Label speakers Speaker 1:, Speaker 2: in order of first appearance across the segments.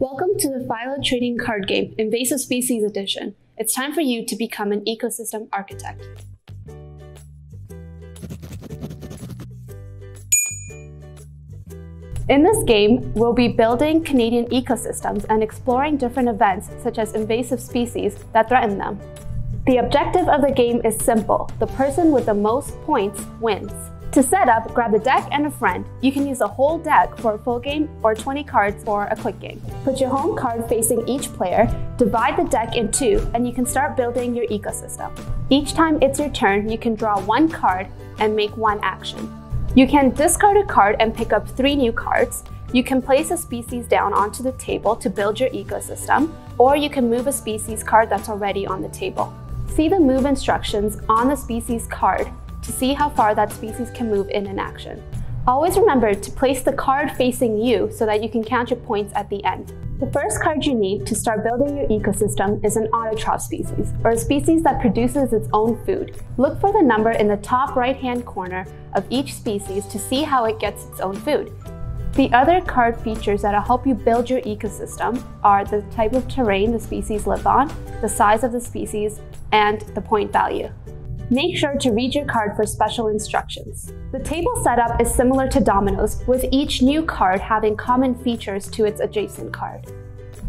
Speaker 1: Welcome to the Phylo Trading Card Game Invasive Species Edition. It's time for you to become an ecosystem architect. In this game, we'll be building Canadian ecosystems and exploring different events such as invasive species that threaten them. The objective of the game is simple. The person with the most points wins. To set up, grab a deck and a friend. You can use a whole deck for a full game or 20 cards for a quick game. Put your home card facing each player, divide the deck in two, and you can start building your ecosystem. Each time it's your turn, you can draw one card and make one action. You can discard a card and pick up three new cards. You can place a species down onto the table to build your ecosystem, or you can move a species card that's already on the table. See the move instructions on the species card to see how far that species can move in an action. Always remember to place the card facing you so that you can count your points at the end. The first card you need to start building your ecosystem is an autotroph species, or a species that produces its own food. Look for the number in the top right-hand corner of each species to see how it gets its own food. The other card features that'll help you build your ecosystem are the type of terrain the species live on, the size of the species, and the point value. Make sure to read your card for special instructions. The table setup is similar to dominoes, with each new card having common features to its adjacent card.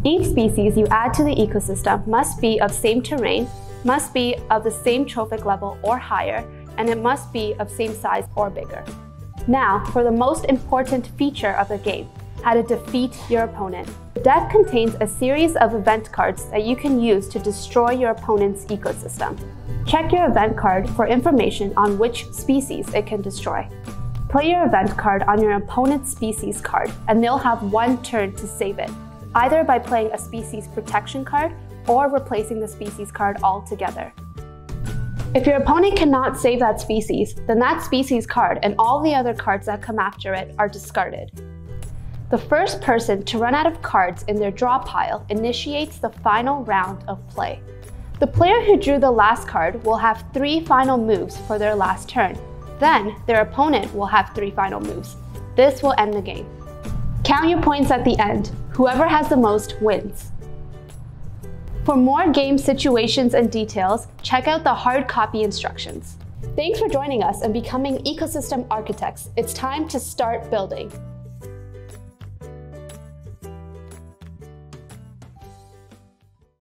Speaker 1: Each species you add to the ecosystem must be of same terrain, must be of the same trophic level or higher, and it must be of same size or bigger. Now, for the most important feature of the game, how to defeat your opponent. Deck contains a series of event cards that you can use to destroy your opponent's ecosystem. Check your event card for information on which species it can destroy. Play your event card on your opponent's species card, and they'll have one turn to save it, either by playing a species protection card or replacing the species card altogether. If your opponent cannot save that species, then that species card and all the other cards that come after it are discarded. The first person to run out of cards in their draw pile initiates the final round of play. The player who drew the last card will have three final moves for their last turn. Then, their opponent will have three final moves. This will end the game. Count your points at the end. Whoever has the most wins. For more game situations and details, check out the hard copy instructions. Thanks for joining us and becoming ecosystem architects. It's time to start building.